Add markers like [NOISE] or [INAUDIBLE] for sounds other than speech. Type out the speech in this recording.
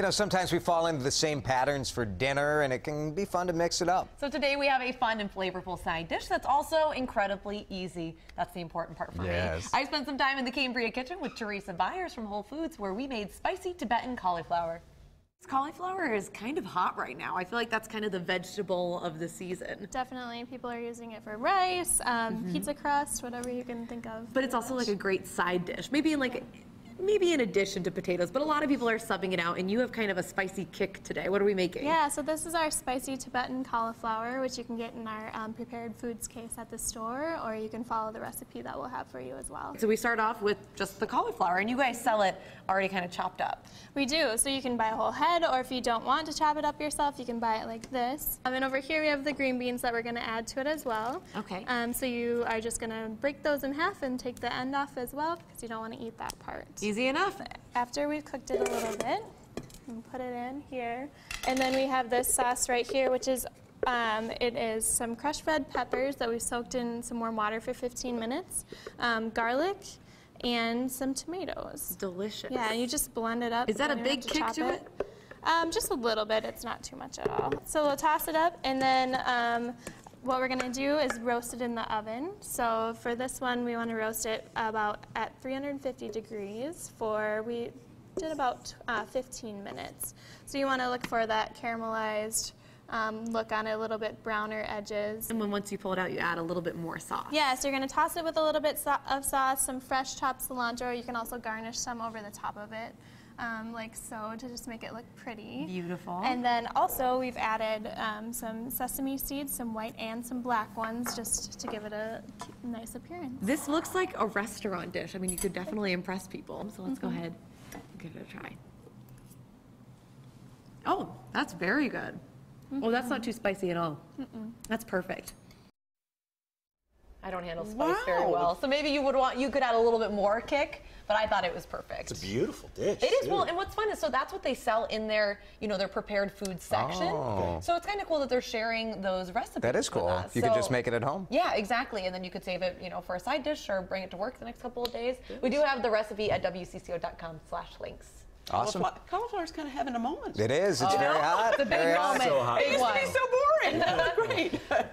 You know, sometimes we fall into the same patterns for dinner, and it can be fun to mix it up. So today we have a fun and flavorful side dish that's also incredibly easy. That's the important part for Yes. me. I spent some time in the Cambria kitchen with Charissa Bires from Whole Foods where we made spicy Tibetan cauliflower. This cauliflower is kind of hot right now. I feel like that's kind of the vegetable of the season. Definitely, people are using it for rice, um, pizza crust, whatever you can think of. But it's also like a great side dish. Maybe in like maybe in addition to potatoes, but a lot of people are subbing it out and you have kind of a spicy kick today. What are we making? Yeah, so this is our spicy Tibetan cauliflower, which you can get in our um, prepared foods case at the store, or you can follow the recipe that we'll have for you as well. So we start off with just the cauliflower and you guys sell it already kind of chopped up. We do, so you can buy a whole head, or if you don't want to chop it up yourself, you can buy it like this. Um, and over here we have the green beans that we're going to add to it as well. Okay. Um, so you are just going to break those in half and take the end off as well, because you don't want to eat that part. Easy enough. After we've cooked it a little bit, and put it in here. And then we have this sauce right here, which is, um, it is some crushed red peppers that we soaked in some warm water for 15 minutes, um, garlic, and some tomatoes. Delicious. Yeah, and you just blend it up. Is that a big have kick to it? Um, just a little bit. It's not too much at all. So we'll toss it up, and then um, what we're gonna do is roast it in the oven. So for this one, we want to roast it about at 350 degrees for we did about uh, 15 minutes. So you want to look for that caramelized um, look on it, a little bit browner edges. And then once you pull it out, you add a little bit more sauce. Yeah, so you're going to toss it with a little bit so- of sauce, some fresh chopped cilantro. You can also garnish some over the top of it, um, like so, to just make it look pretty. Beautiful. And then also we've added um, some sesame seeds, some white and some black ones, just to give it a nice appearance. This looks like a restaurant dish. I mean, you could definitely impress people. So let's go ahead and give it a try. Oh, that's very good. Oh, that's not too spicy at all. That's perfect. I don't handle spice very well, so maybe you would want you could add a little bit more kick, but I thought it was perfect. It's a beautiful dish. It is too. well, and what's fun is so that's what they sell in their, you know, their prepared food section. Oh. So it's kind of cool that they're sharing those recipes. That is with cool. us. You could just make it at home. Yeah, exactly, and then you could save it, you know, for a side dish or bring it to work the next couple of days. We do have the recipe at wcco.com/links. Awesome. Cauliflower- Cauliflower's kind of having a moment. It is. It's very oh, hot. It's a big very hot. So hot. Big It used to be so boring. That's [LAUGHS] great. [LAUGHS]